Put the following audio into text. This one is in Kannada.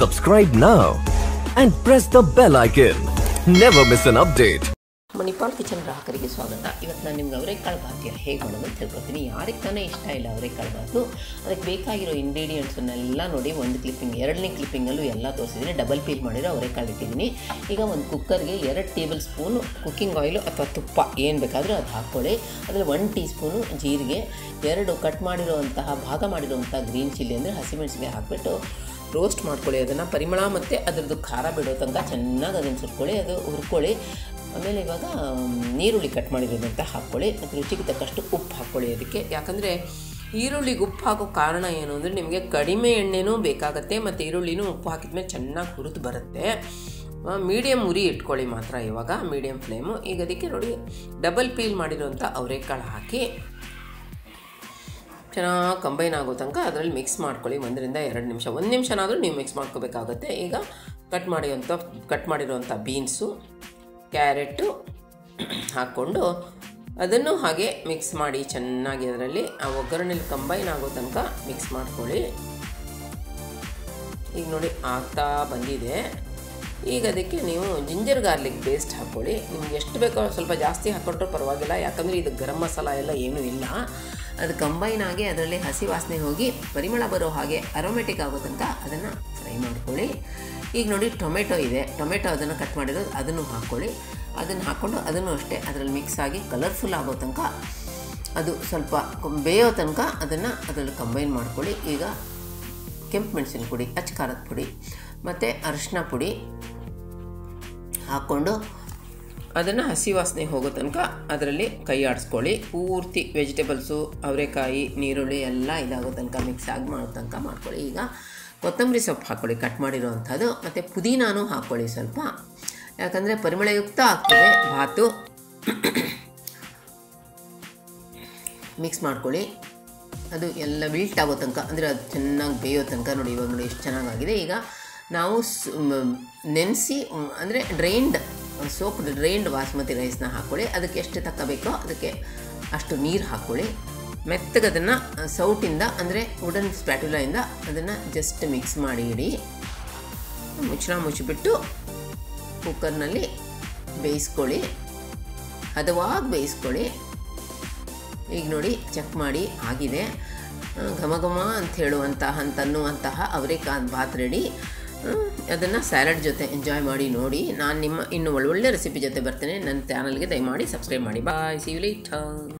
Subscribe now and press the bell icon. Never miss an update. Manipal kitchen ಗ್ರಾಹಕರಿಗೆ ಸ್ವಾಗತ. ಇವತ್ತು ನಾನು ನಿಮ್ಗೆ ಅವರೆಕಾಳು ಬಾತಿಯ ಹೇಗೆ ಮಾಡೋದು ತಿಳ್ಕೊತೀನಿ ಯಾರಿಗೆ ತಾನೇ ಇಷ್ಟ ಇಲ್ಲ ಅವರೆಕಾಳು ಬಾತು ಅದಕ್ಕೆ ಬೇಕಾಗಿರೋ ಇಂಗ್ರೀಡಿಯೆಂಟ್ಸನ್ನೆಲ್ಲ ನೋಡಿ ಒಂದು ಕ್ಲಿಪ್ಪಿಂಗ್ ಎರಡನೇ ಕ್ಲಿಪ್ಪಿಂಗಲ್ಲೂ ಎಲ್ಲ ತೋರಿಸಿದ್ದೀನಿ. ಡಬಲ್ ಪೀಲ್ ಮಾಡಿರೋ ಅವರೆಕಾಳು ಇಟ್ಟಿದ್ದೀನಿ. ಈಗ ಒಂದು ಕುಕ್ಕರ್ಗೆ ಎರಡು ಟೇಬಲ್ ಸ್ಪೂನು ಕುಕ್ಕಿಂಗ್ ಆಯಿಲು ಅಥವಾ ತುಪ್ಪ ಏನು ಬೇಕಾದರೂ ಅದು ಹಾಕ್ಕೊಳ್ಳಿ. ಅದರಲ್ಲಿ ಒನ್ ಟೀ ಸ್ಪೂನು ಜೀರಿಗೆ, ಎರಡು ಕಟ್ ಮಾಡಿರುವಂತಹ, ಭಾಗ ಮಾಡಿರುವಂಥ ಗ್ರೀನ್ ಚಿಲ್ಲಿ ಅಂದರೆ ಹಸಿಮೆಣಸಿಗೆ ಹಾಕಿಬಿಟ್ಟು ರೋಸ್ಟ್ ಮಾಡ್ಕೊಳ್ಳಿ, ಅದನ್ನು ಪರಿಮಳ ಮತ್ತು ಅದರದ್ದು ಖಾರ ಬಿಡೋ ತನಕ ಚೆನ್ನಾಗಿ ಅದನ್ನು ಸುಟ್ಕೊಳ್ಳಿ, ಅದು ಹುರ್ಕೊಳ್ಳಿ. ಆಮೇಲೆ ಇವಾಗ ನೀರುಳ್ಳಿ ಕಟ್ ಮಾಡಿರೋದಂತ ಹಾಕ್ಕೊಳ್ಳಿ ಅದು ರುಚಿಗೆ ತಕ್ಕಷ್ಟು ಉಪ್ಪು ಹಾಕ್ಕೊಳ್ಳಿ ಅದಕ್ಕೆ. ಯಾಕಂದರೆ ಈರುಳ್ಳಿಗೆ ಉಪ್ಪು ಹಾಕೋ ಕಾರಣ ಏನು ಅಂದರೆ ನಿಮಗೆ ಕಡಿಮೆ ಎಣ್ಣೆನೂ ಬೇಕಾಗತ್ತೆ ಮತ್ತು ಈರುಳ್ಳಿನೂ ಉಪ್ಪು ಹಾಕಿದ್ಮೇಲೆ ಚೆನ್ನಾಗಿ ಹುರಿದು ಬರುತ್ತೆ. ಮೀಡಿಯಮ್ ಉರಿ ಇಟ್ಕೊಳ್ಳಿ ಮಾತ್ರ ಇವಾಗ ಮೀಡಿಯಂ ಫ್ಲೇಮು ಈಗ ಅದಕ್ಕೆ ನೋಡಿ ಡಬಲ್ ಪೀಲ್ ಮಾಡಿರೋಂಥ ಅವರೆಕಾಳು ಹಾಕಿ. ಚೆನ್ನಾಗಿ ಕಂಬೈನ್ ಆಗೋ ತನಕ ಅದರಲ್ಲಿ ಮಿಕ್ಸ್ ಮಾಡ್ಕೊಳ್ಳಿ. ಒಂದರಿಂದ ಎರಡು ನಿಮಿಷ. ಒಂದು ನಿಮಿಷನಾದರೂ ನೀವು ಮಿಕ್ಸ್ ಮಾಡ್ಕೋಬೇಕಾಗತ್ತೆ. ಈಗ ಕಟ್ ಮಾಡಿರೋಂಥ ಕಟ್ ಮಾಡಿರೋಂಥ ಬೀನ್ಸು ಕ್ಯಾರೆಟು ಹಾಕ್ಕೊಂಡು ಅದನ್ನು ಹಾಗೆ ಮಿಕ್ಸ್ ಮಾಡಿ ಚೆನ್ನಾಗಿ ಅದರಲ್ಲಿ ಆ ಒಗ್ಗರಣೆಲಿ ಕಂಬೈನ್ ಆಗೋ ತನಕ ಮಿಕ್ಸ್ ಮಾಡ್ಕೊಳ್ಳಿ. ಈಗ ನೋಡಿ ಆಗ್ತಾ ಬಂದಿದೆ. ಈಗ ಅದಕ್ಕೆ ನೀವು ಜಿಂಜರ್ ಗಾರ್ಲಿಕ್ ಪೇಸ್ಟ್ ಹಾಕ್ಕೊಳ್ಳಿ. ನಿಮ್ಗೆ ಎಷ್ಟು ಬೇಕೋ ಸ್ವಲ್ಪ ಜಾಸ್ತಿ ಹಾಕ್ಕೊಟ್ರೂ ಪರವಾಗಿಲ್ಲ. ಯಾಕಂದರೆ ಇದು ಗರಂ ಮಸಾಲ ಎಲ್ಲ ಏನೂ ಇಲ್ಲ. ಅದು ಕಂಬೈನ್ ಆಗಿ ಅದರಲ್ಲಿ ಹಸಿ ವಾಸನೆ ಹೋಗಿ ಪರಿಮಳ ಬರೋ ಹಾಗೆ ಅರೋಮೆಟಿಕ್ ಆಗೋ ತನಕ ಅದನ್ನು ಫ್ರೈ ಮಾಡ್ಕೊಳ್ಳಿ. ಈಗ ನೋಡಿ ಟೊಮೆಟೊ ಇದೆ. ಟೊಮೆಟೊ ಅದನ್ನು ಕಟ್ ಮಾಡಿರೋದು ಅದನ್ನು ಹಾಕ್ಕೊಳ್ಳಿ ಅದನ್ನು ಹಾಕ್ಕೊಂಡು ಅದನ್ನು ಅಷ್ಟೇ ಅದರಲ್ಲಿ ಮಿಕ್ಸ್ ಆಗಿ ಕಲರ್ಫುಲ್ ಆಗೋ ತನಕ ಅದು ಸ್ವಲ್ಪ ಬೇಯೋ ತನಕ ಅದನ್ನು ಅದರಲ್ಲಿ ಕಂಬೈನ್ ಮಾಡ್ಕೊಳ್ಳಿ. ಈಗ ಕೆಂಪು ಮೆಣಸಿನ ಪುಡಿ, ಅಚ್ಚ ಖಾರದ ಪುಡಿ, ಮತ್ತು ಅರಿಶಿನ ಪುಡಿ ಹಾಕ್ಕೊಂಡು ಅದನ್ನು ಹಸಿ ವಾಸನೆ ಹೋಗೋ ತನಕ ಅದರಲ್ಲಿ ಕೈ ಆಡಿಸ್ಕೊಳ್ಳಿ. ಪೂರ್ತಿ ವೆಜಿಟೇಬಲ್ಸು ಅವರೆಕಾಯಿ ನೀರುಳ್ಳಿ ಎಲ್ಲ ಇದಾಗೋ ತನಕ ಮಿಕ್ಸ್ ಆಗಿ ಮಾಡೋ ತನಕ ಮಾಡ್ಕೊಳ್ಳಿ. ಈಗ ಕೊತ್ತಂಬರಿ ಸೊಪ್ಪು ಹಾಕ್ಕೊಳ್ಳಿ ಕಟ್ ಮಾಡಿರೋವಂಥದ್ದು ಮತ್ತು ಪುದೀನಾನು ಹಾಕ್ಕೊಳ್ಳಿ ಸ್ವಲ್ಪ. ಯಾಕಂದರೆ ಪರಿಮಳಯುಕ್ತ ಆಗ್ತದೆ ಭಾತು. ಮಿಕ್ಸ್ ಮಾಡ್ಕೊಳ್ಳಿ. ಅದು ಎಲ್ಲ ವಿಲ್ಟ್ ಆಗೋ ತನಕ, ಅಂದರೆ ಅದು ಚೆನ್ನಾಗಿ ಬೇಯೋ ತನಕ ನೋಡಿ, ಇವಾಗ ನೋಡಿ ಎಷ್ಟು ಚೆನ್ನಾಗಾಗಿದೆ. ಈಗ ನಾವು ನೆನೆಸಿ, ಅಂದರೆ ಡ್ರೈನ್ಡ್ ಸೋಪ್ ಡ್ರೈನ್ಡ್ ಬಾಸ್ಮತಿ ರೈಸ್ನ ಹಾಕ್ಕೊಳ್ಳಿ ಅದಕ್ಕೆ ಎಷ್ಟು ತಕ್ಕ ಬೇಕೋ ಅದಕ್ಕೆ ಅಷ್ಟು ನೀರು ಹಾಕ್ಕೊಳ್ಳಿ ಮೆತ್ತಗದನ್ನು ಸೌಟಿಂದ, ಅಂದರೆ ವುಡನ್ ಸ್ಪ್ಯಾಟುಲಾಯಿಂದ ಅದನ್ನು ಜಸ್ಟ್ ಮಿಕ್ಸ್ ಮಾಡಿ ಇಡಿ. ಮುಚ್ಚಳ ಮುಚ್ಚಿಬಿಟ್ಟು ಕುಕ್ಕರ್ನಲ್ಲಿ ಬೇಯಿಸ್ಕೊಳ್ಳಿ. ಹದವಾಗಿ ಬೇಯಿಸ್ಕೊಳ್ಳಿ. ಈಗ ನೋಡಿ ಚೆಕ್ ಮಾಡಿ ಆಗಿದೆ. ಘಮ ಘಮ ಅಂತ ಹೇಳುವಂತಹ ಅಂತನ್ನುವಂತಹ ಅವರೇಕಾಂತ್ ಭಾತ್ ರೆಡಿ ಅದನ್ನು ಸ್ಯಾಲಡ್ ಜೊತೆ ಎಂಜಾಯ್ ಮಾಡಿ, ನೋಡಿ. ನಾನು ನಿಮ್ಮ, ಇನ್ನು ಒಳ್ಳೊಳ್ಳೆ ರೆಸಿಪಿ ಜೊತೆ ಬರ್ತೇನೆ. ನನ್ನ ಚಾನಲ್ಗೆ ದಯಮಾಡಿ ಸಬ್ಸ್ಕ್ರೈಬ್ ಮಾಡಿ. Bye see you